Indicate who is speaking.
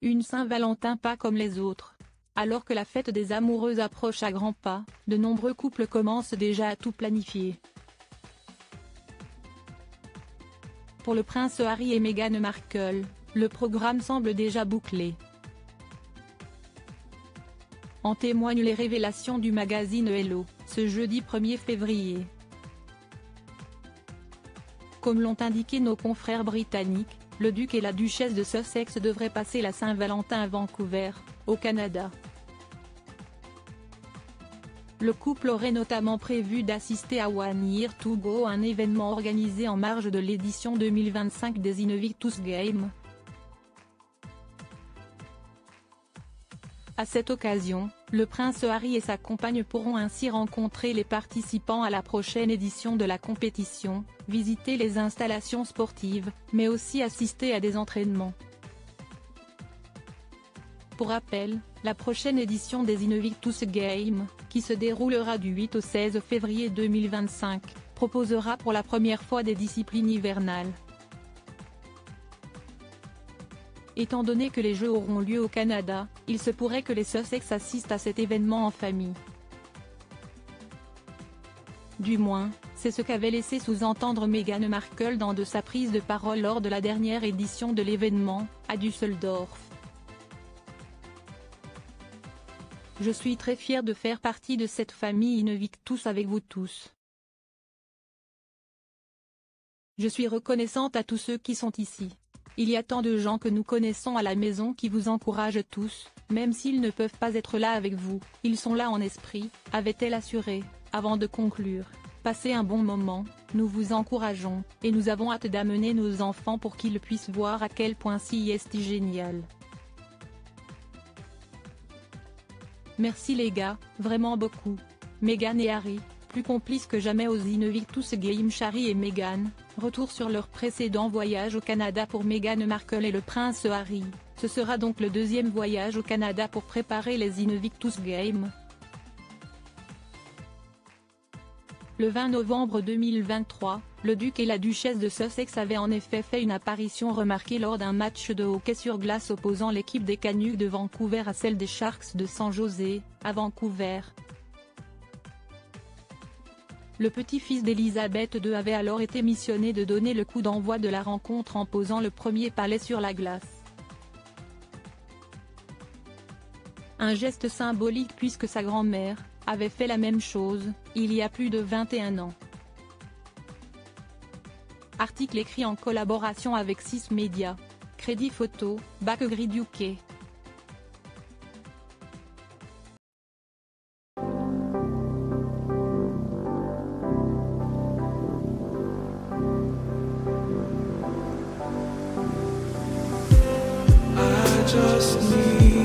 Speaker 1: Une Saint-Valentin pas comme les autres. Alors que la fête des amoureux approche à grands pas, de nombreux couples commencent déjà à tout planifier. Pour le prince Harry et Meghan Markle, le programme semble déjà bouclé. En témoignent les révélations du magazine Hello, ce jeudi 1er février. Comme l'ont indiqué nos confrères britanniques, le duc et la duchesse de Sussex devraient passer la Saint-Valentin à Vancouver, au Canada. Le couple aurait notamment prévu d'assister à One Year to Go un événement organisé en marge de l'édition 2025 des Invictus Games. À cette occasion, le prince Harry et sa compagne pourront ainsi rencontrer les participants à la prochaine édition de la compétition, visiter les installations sportives, mais aussi assister à des entraînements. Pour rappel, la prochaine édition des Invictus Games, qui se déroulera du 8 au 16 février 2025, proposera pour la première fois des disciplines hivernales. Étant donné que les Jeux auront lieu au Canada, il se pourrait que les Sussex assistent à cet événement en famille. Du moins, c'est ce qu'avait laissé sous-entendre Meghan Markle dans de sa prise de parole lors de la dernière édition de l'événement, à Düsseldorf. Je suis très fier de faire partie de cette famille Invictus avec vous tous. Je suis reconnaissante à tous ceux qui sont ici. Il y a tant de gens que nous connaissons à la maison qui vous encouragent tous, même s'ils ne peuvent pas être là avec vous, ils sont là en esprit, avait-elle assuré, avant de conclure. Passez un bon moment, nous vous encourageons, et nous avons hâte d'amener nos enfants pour qu'ils puissent voir à quel point si est génial. Merci les gars, vraiment beaucoup. Meghan et Harry, plus complices que jamais aux Invictus Games Harry et Meghan, retour sur leur précédent voyage au Canada pour Meghan Markle et le prince Harry, ce sera donc le deuxième voyage au Canada pour préparer les Invictus Games. Le 20 novembre 2023, le duc et la duchesse de Sussex avaient en effet fait une apparition remarquée lors d'un match de hockey sur glace opposant l'équipe des Canucks de Vancouver à celle des Sharks de San José, à Vancouver. Le petit-fils d'Elisabeth II avait alors été missionné de donner le coup d'envoi de la rencontre en posant le premier palais sur la glace. Un geste symbolique puisque sa grand-mère, avait fait la même chose, il y a plus de 21 ans. Article écrit en collaboration avec 6 médias. Crédit photo, Bakegrid UK.
Speaker 2: I just me.